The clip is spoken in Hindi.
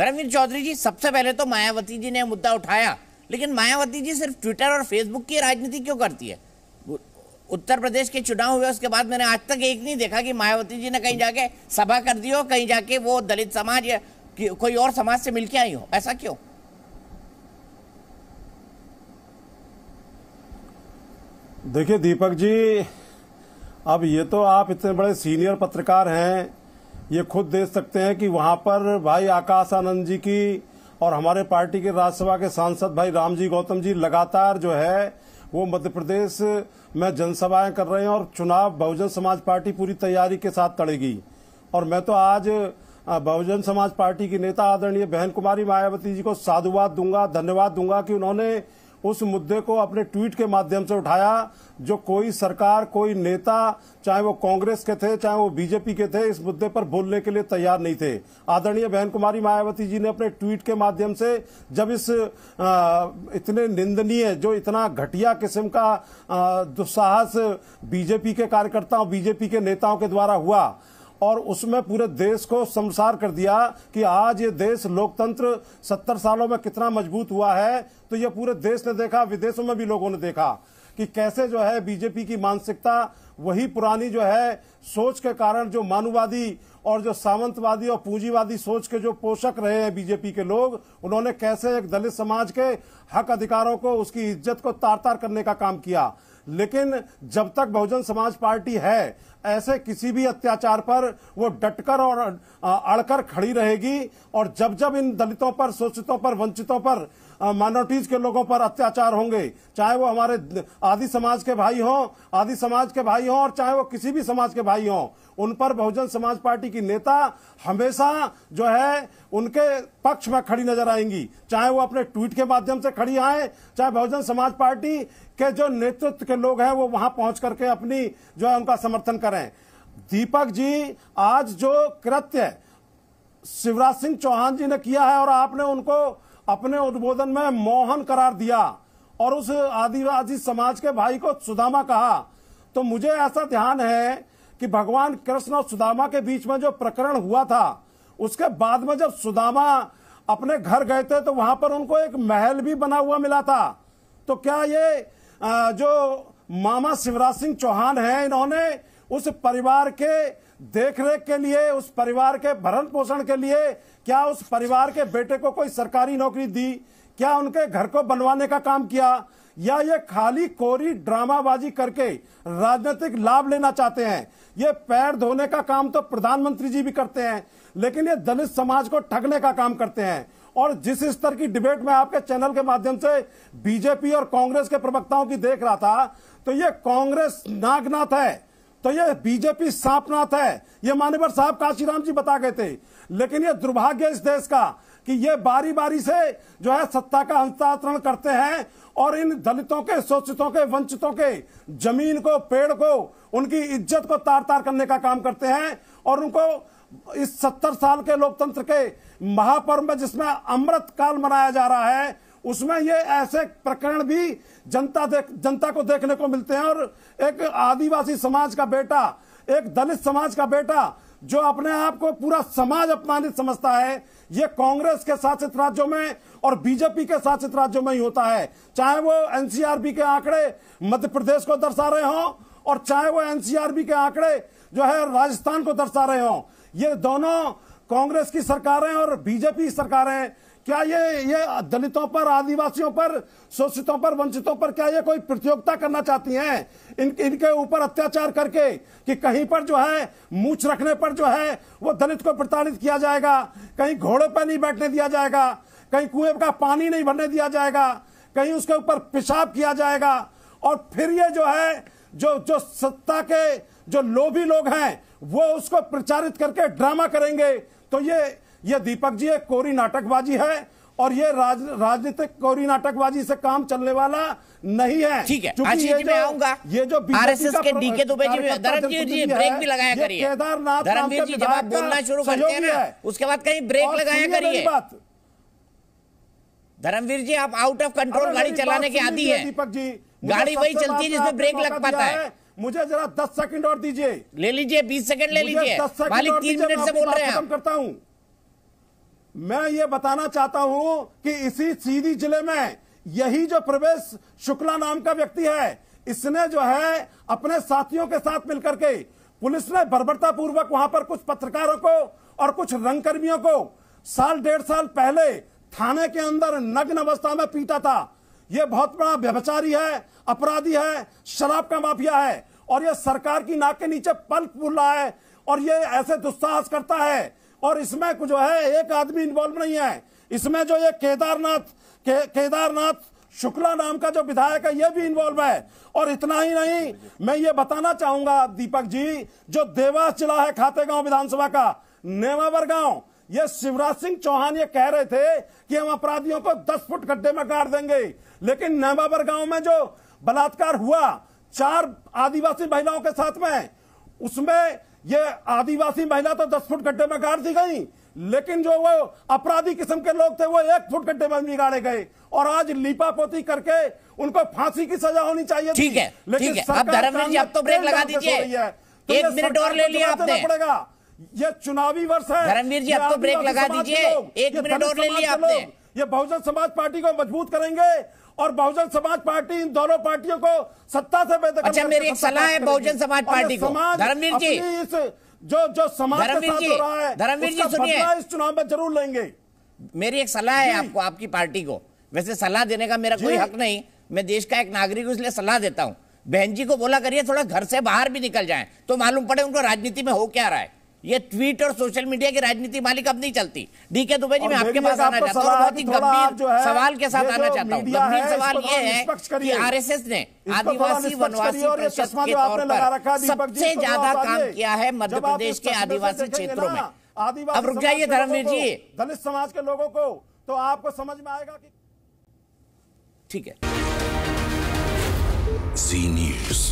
धर्मवीर चौधरी जी, सबसे पहले तो मायावती जी ने मुद्दा उठाया। लेकिन मायावती जी सिर्फ़ ट्विटर और फेसबुक की राजनीति क्यों करती है? उत्तर प्रदेश के चुनाव हुए, उसके बाद मैंने आज तक एक नहीं देखा कि मायावती जी ने कहीं जाके सभा कर दी हो, कहीं जाके वो दलित समाज या कोई और समाज से मिलके आई हो। ऐसा क्यों? देखिए, दीपक जी, अब ये तो आप इतने बड़े सीनियर पत्रकार हैं ये खुद देख सकते हैं कि वहाँ पर भाई आकाश आनंद जी की और हमारे पार्टी के राज्यसभा के सांसद भाई रामजी गौतम जी लगातार जो है, वो मध्य प्रदेश में जनसभाएँ कर रहे हैं और चुनाव बहुजन समाज पार्टी पूरी तैयारी के साथ लड़ेगी और मैं तो आज बहुजन समाज पार्टी की नेता आदरणीय बहन कुमारी मायावती जी को साधुवाद दूँगा, धन्यवाद दूँगा कि उन्होंने उस मुद्दे को अपने ट्वीट के माध्यम से उठाया जो कोई सरकार कोई नेता चाहे वो कांग्रेस के थे चाहे वो बीजेपी के थे इस मुद्दे पर बोलने के लिए तैयार नहीं थे। आदरणीय बहन कुमारी मायावती जी ने अपने ट्वीट के माध्यम से जब इस आ, इतने निंदनीय जो इतना घटिया किस्म का दुस्साहस बीजेपी के कार्यकर्ताओं बीजेपी के नेताओं के द्वारा हुआ और उसमें पूरे देश को संसार कर दिया कि आज ये देश लोकतंत्र सत्तर सालों में कितना मज़बूत हुआ है तो ये पूरे देश ने देखा, विदेशों में भी लोगों ने देखा कि कैसे जो है बीजेपी की मानसिकता वही पुरानी जो है सोच के कारण जो मानववादी और जो सामंतवादी और पूंजीवादी सोच के जो पोषक रहे हैं बीजेपी के लोग, उन्होंने कैसे एक दलित समाज के हक अधिकारों को, उसकी इज़्ज़त को तार तार करने का काम किया। लेकिन जब तक बहुजन समाज पार्टी है, ऐसे किसी भी अत्याचार पर वो डटकर और अड़कर खड़ी रहेगी और जब जब इन दलितों पर, शोषितों पर, वंचितों पर माइनॉरिटीज के लोगों पर अत्याचार होंगे, चाहे वो हमारे आदि समाज के भाई हों, आदि समाज के भाई हों और चाहे वो किसी भी समाज के भाई हों, उन पर बहुजन समाज पार्टी की नेता हमेशा जो है, उनके पक्ष में खड़ी नज़र आएँगी। चाहे वो अपने ट्वीट के माध्यम से खड़ी आए, चाहे बहुजन समाज पार्टी के जो नेतृत्व के लोग हैं, वो वहाँ पहुँच करके अपनी जो है, उनका समर्थन करें। दीपक जी, आज जो कृत्य शिवराज सिंह चौहान जी ने किया है और आपने उनको अपने उद्बोधन में मोहन करार दिया और उस आदिवासी समाज के भाई को सुदामा कहा तो मुझे ऐसा ध्यान है कि भगवान कृष्ण और सुदामा के बीच में जो प्रकरण हुआ था, उसके बाद में जब सुदामा अपने घर गए थे तो वहाँ पर उनको एक महल भी बना हुआ मिला था। तो क्या ये जो मामा शिवराज सिंह चौहान है, इन्होंने उस परिवार के देखरेख के लिए, उस परिवार के भरण पोषण के लिए, क्या उस परिवार के बेटे को कोई सरकारी नौकरी दी? क्या उनके घर को बनवाने का काम किया? या ये खाली कोरी ड्रामाबाजी करके राजनीतिक लाभ लेना चाहते हैं। ये पैर धोने का काम तो प्रधानमंत्री जी भी करते हैं, लेकिन ये दलित समाज को ठगने का काम करते हैं। और जिस स्तर की डिबेट में आपके चैनल के माध्यम से बीजेपी और कांग्रेस के प्रवक्ताओं की देख रहा था तो ये कांग्रेस नागनाथ है तो ये बीजेपी सांपनाथ है। ये मान्यवर साहब काशीराम जी बता गए थे। लेकिन ये दुर्भाग्य इस देश का कि ये बारी बारी से जो है सत्ता का हस्तांतरण करते हैं और इन दलितों के, शोषितों के, वंचितों के ज़मीन को, पेड़ को, उनकी इज़्ज़त को तार तार करने का काम करते हैं और उनको इस सत्तर साल के लोकतंत्र के महापर्व में जिसमें अमृत काल मनाया जा रहा है, उसमें ये ऐसे प्रकरण भी जनता देख, जनता को देखने को मिलते हैं। और एक आदिवासी समाज का बेटा, एक दलित समाज का बेटा जो अपने आप को पूरा समाज अपमानित समझता है, ये कांग्रेस के शासित राज्यों में और बीजेपी के शासित राज्यों में ही होता है। चाहे वो एनसीआरबी के आंकड़े मध्य प्रदेश को दर्शा रहे हों और चाहे वो एनसीआरबी के आंकड़े जो है राजस्थान को दर्शा रहे हों, ये दोनों कांग्रेस की सरकारें और बीजेपी की सरकारें क्या ये ये दलितों पर आदिवासियों पर शोषितों पर वंचितों पर क्या ये कोई प्रतियोगिता करना चाहती हैं? इन, इनके ऊपर अत्याचार करके कि कहीं पर जो है मूछ रखने पर जो है वो दलित को प्रताड़ित किया जाएगा कहीं घोड़े पर नहीं बैठने दिया जाएगा कहीं कुएँ का पानी नहीं भरने दिया जाएगा कहीं उसके ऊपर पेशाब किया जाएगा और फिर ये जो है जो जो सत्ता के जो लोभी लोग हैं वो उसको प्रचारित करके ड्रामा करेंगे। तो ये ये दीपक जी एक कोरी नाटकबाजी है और ये राज, राजनीतिक कोरी नाटकबाजी से काम चलने वाला नहीं है। ठीक है आज ये मैं आऊँगा। ये जो आरएसएस के डीके दुबे जी धर्मवीर जी ब्रेक भी लगाया करिए। केदारनाथ धर्मवीर जी जब आप बोलना शुरू करते हैं ना उसके बाद कहीं ब्रेक लगाया करिए। धर्मवीर जी आप आउट ऑफ़ कंट्रोल गाड़ी चलाने के आदि है। दीपक जी गाड़ी वही चलती है जिसमें ब्रेक लग पाता है। मुझे जरा दस सेकंड और दीजिए। ले लीजिए बीस सेकंड ले लीजिए। मालिक तीन मिनट से बोल रहे हैं करता हूँ। मैं ये बताना चाहता हूँ कि इसी सीधी ज़िले में यही जो प्रवेश शुक्ला नाम का व्यक्ति है इसने जो है अपने साथियों के साथ मिलकर के पुलिस ने बर्बरता पूर्वक वहाँ पर कुछ पत्रकारों को और कुछ रंगकर्मियों को साल डेढ़ साल पहले थाने के अंदर नग्न अवस्था में पीटा था। यह बहुत बड़ा व्यभचारी है अपराधी है शराब का माफिया है। और यह सरकार की नाक के नीचे पल फूल रहा है और ये ऐसे दुस्साहस करता है। और इसमें जो है एक आदमी इन्वॉल्व नहीं है। इसमें जो ये केदारनाथ के, केदारनाथ शुक्ला नाम का जो विधायक है ये भी इन्वॉल्व है। और इतना ही नहीं मैं ये बताना चाहूँगा दीपक जी जो देवास जिला है खातेगांव विधानसभा का नेमावर गाँव ये शिवराज सिंह चौहान ये कह रहे थे कि हम अपराधियों को 10 फुट गड्ढे में गाड़ देंगे। लेकिन नेमावर गाँव में जो बलात्कार हुआ चार आदिवासी महिलाओं के साथ में उसमें ये आदिवासी महिला तो 10 फुट गड्ढे में गाड़ दी गई लेकिन जो वो अपराधी किस्म के लोग थे वो एक फुट गड्ढे में बिगाड़े गए। और आज लीपा पोती करके उनको फांसी की सजा होनी चाहिए ठीक है ठीक है। अब धर्मवीर जी अब तो ब्रेक लगा दीजिए। तो एक मिनट और ले लिया आपने। पड़ेगा। ये चुनावी वर्ष है। धर्मवीर जी अब तो ब्रेक लगा दीजिए। एक मिनट और ले लिया आपने। ये बहुजन समाज पार्टी को मज़बूत करेंगे और बहुजन समाज पार्टी इन दोनों पार्टियों को सत्ता से बेदखल अच्छा मेरी एक सलाह है बहुजन समाज पार्टी को। धर्मवीर जी। इस जो जो समाज के साथ हो रहा है धर्मवीर जी सुनिए। इस चुनाव में ज़रूर लेंगे। मेरी एक सलाह है आपको आपकी पार्टी को। वैसे सलाह देने का मेरा कोई हक नहीं। मैं देश का एक नागरिक हूँ इसलिए सलाह देता हूँ। बहन जी को बोला करिए थोड़ा घर से बाहर भी निकल जाए। तो मालूम पड़े उनको राजनीति में हो क्या रहा है। ये ट्वीट और सोशल मीडिया की राजनीति मालिक अब नहीं चलती। डी के दुबे जी मैं आपके पास आना चाहता हूँ बहुत ही गंभीर सवाल के साथ आना चाहता हूँ। गंभीर सवाल ये है कि आरएसएस ने आदिवासी वनवासी परिषद के तौर पर सबसे ज़्यादा काम किया है मध्य प्रदेश के आदिवासी क्षेत्रों में। अब रुक जाइए धर्मवीर जी। दलित समाज के लोगों को तो आपको समझ में आएगा कि ठीक है। जी न्यूज़